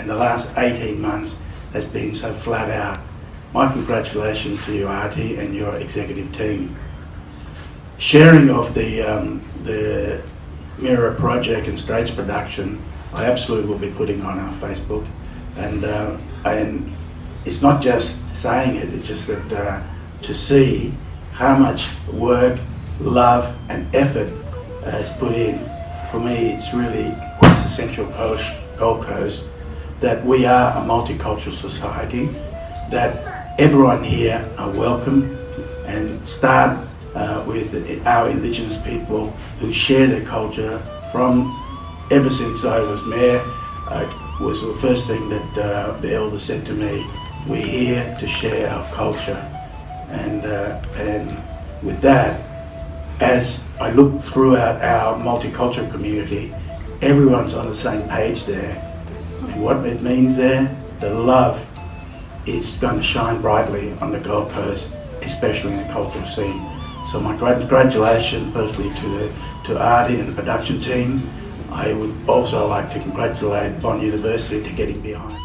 and the last 18 months has been so flat out. My congratulations to you, Artie, and your executive team. Sharing of the, um, the Meera project and stage production, I absolutely will be putting on our Facebook. And, uh, and it's not just saying it, it's just that uh, to see how much work, love, and effort uh, is put in, for me, it's really quintessential Gold Coast that we are a multicultural society, that everyone here are welcome, and start uh, with our Indigenous people who share their culture from ever since I was mayor. Uh, was the first thing that uh, the elder said to me, we're here to share our culture. And, uh, and with that, as I look throughout our multicultural community, everyone's on the same page there. What it means there, the love is going to shine brightly on the Gold Coast, especially in the cultural scene. So my congratulations firstly to, the, to Artie and the production team. I would also like to congratulate Bond University to getting behind.